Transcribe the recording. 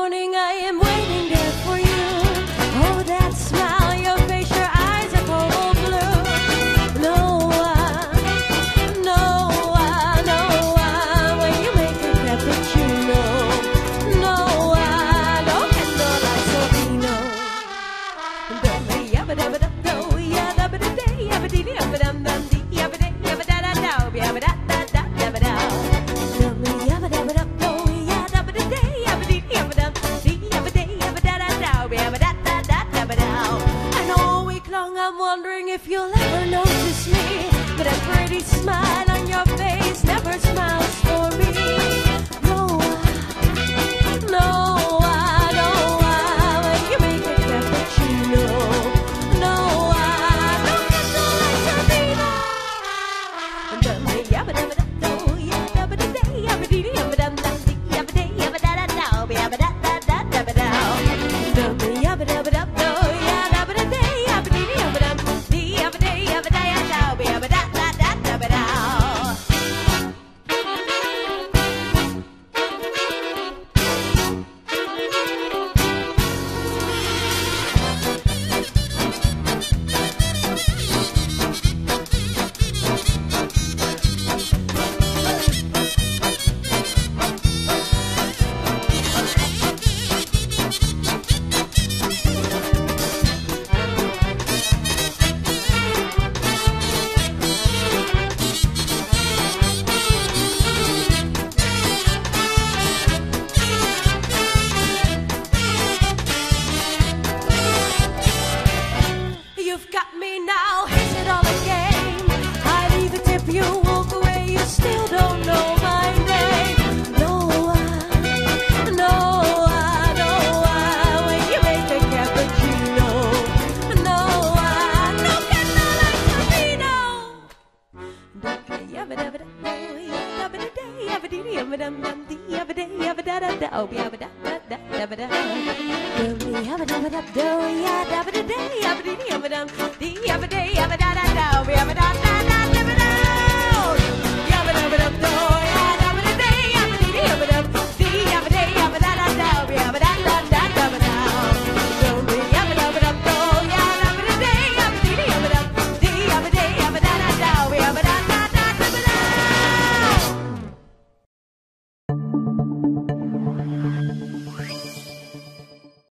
morning I am waiting there for you. Oh, that's if you'll ever notice me, but a pretty smile. Oh, yeah,